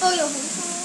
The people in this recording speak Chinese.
哦，有红烧。